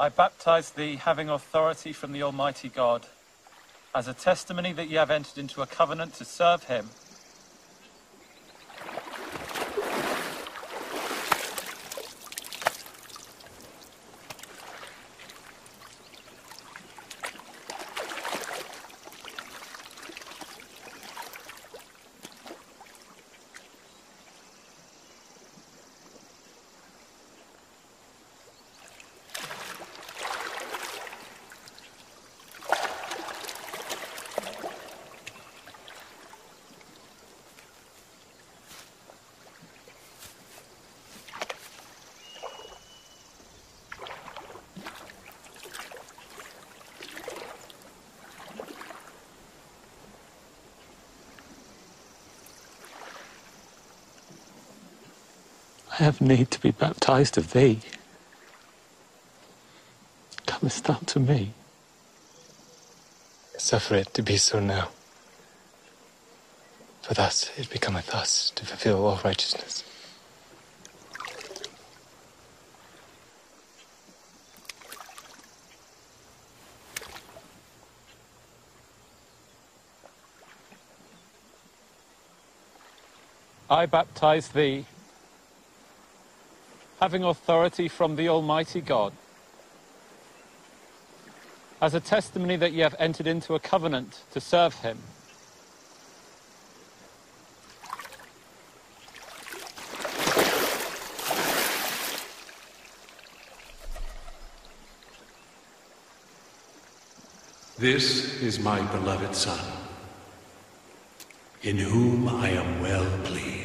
I baptize thee, having authority from the Almighty God, as a testimony that ye have entered into a covenant to serve him. Have need to be baptized of thee. Comest thou to me? Suffer it to be so now. For thus it becometh us to fulfill all righteousness. I baptize thee, having authority from the Almighty God, as a testimony that ye have entered into a covenant to serve him. This is my beloved Son, in whom I am well pleased.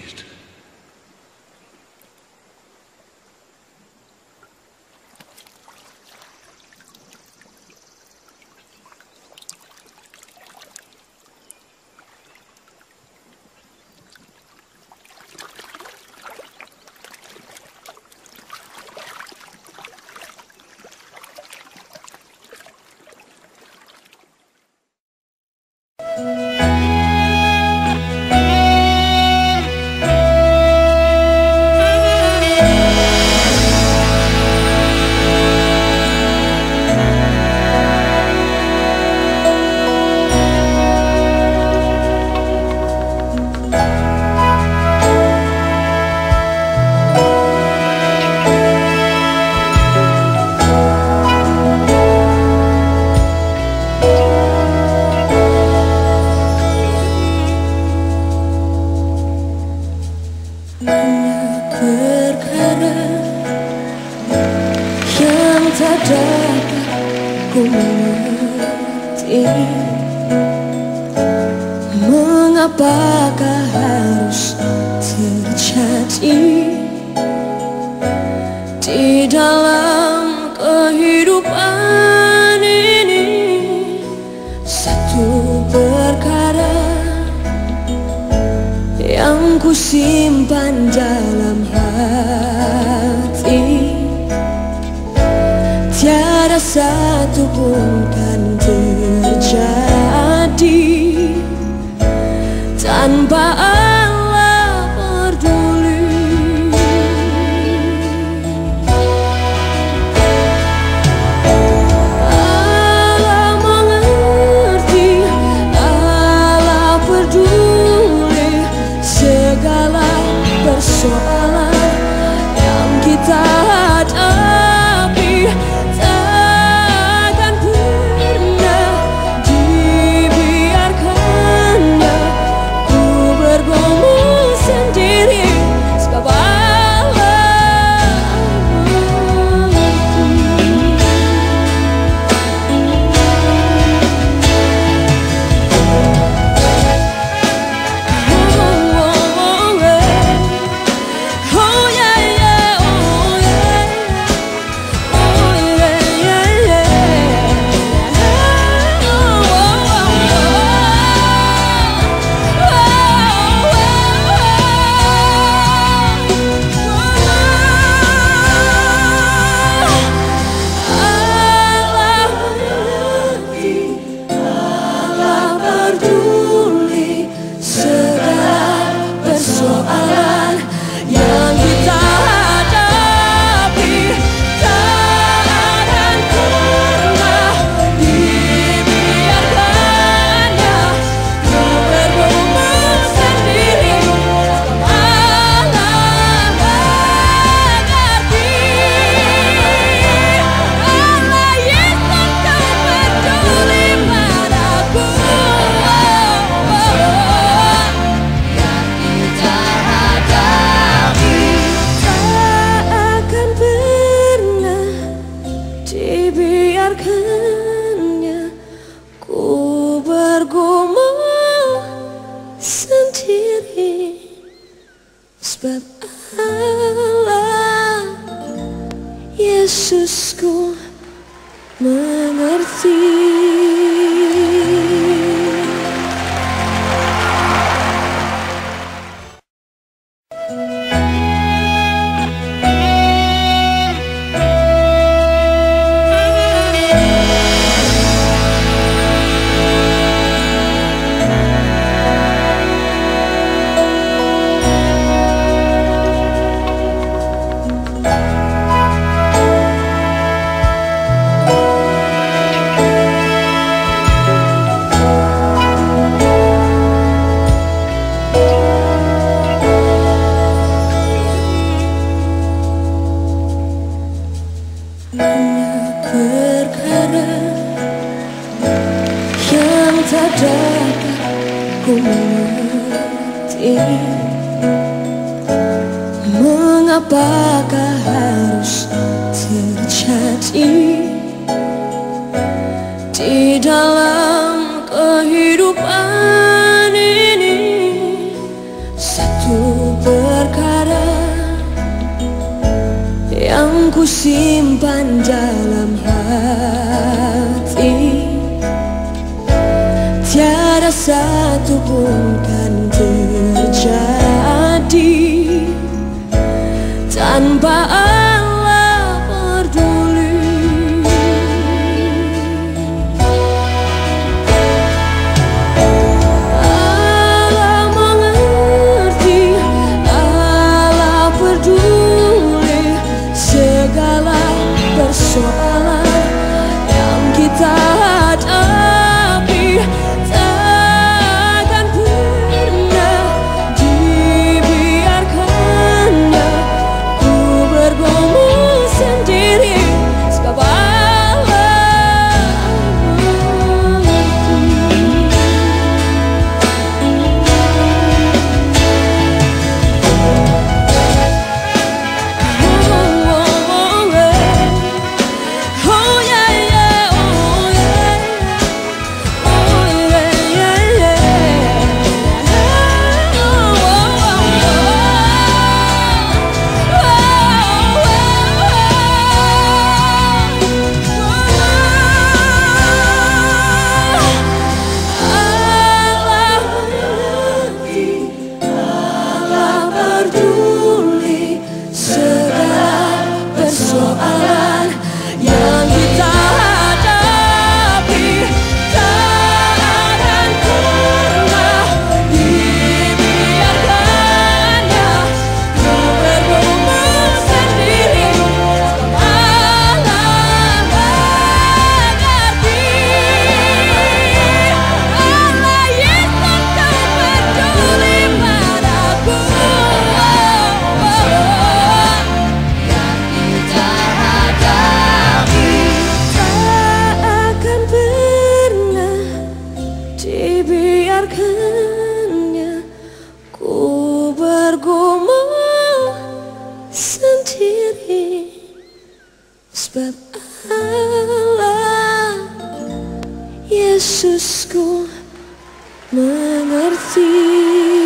Kehidupan ini. Satu perkara yang ku Mengapakah harus terjadi Di dalam kehidupan ini? Satu perkara Yang ku simpan dalam hati. Tiada satu pun Sebab Allah Yesusku mengerti.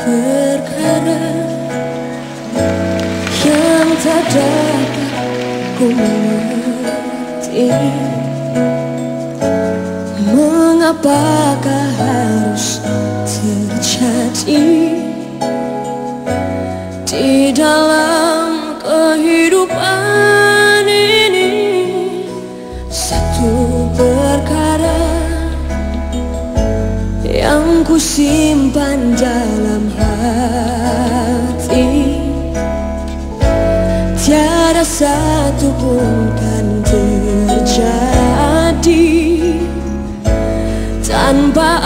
perkara yang tak dapat ku mengerti. Mengapakah yang ku simpan dalam hati. Tiada satu pun kan terjadi Tanpa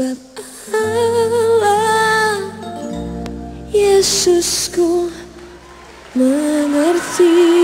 Sebab Allah Yesusku mengerti.